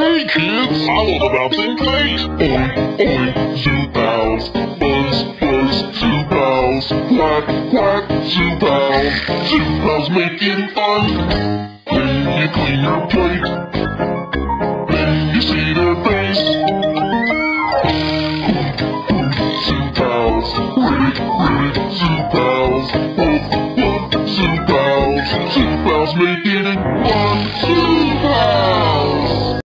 Hey kids, I love bouncing things. Oink, oink, zoo pals. Buzz, buzz, zoo pals. Quack, quack, zoo pals. Zoo pals making fun. Then you clean your plate, then you see their face. Poop, poop, zoo pals. Ribbit, ribbit, zoo pals. Woof, woof, zoo pals. Zoo pals making fun.